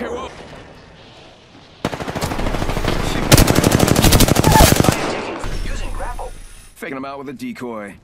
Okay, whoa. Taking him out with a decoy.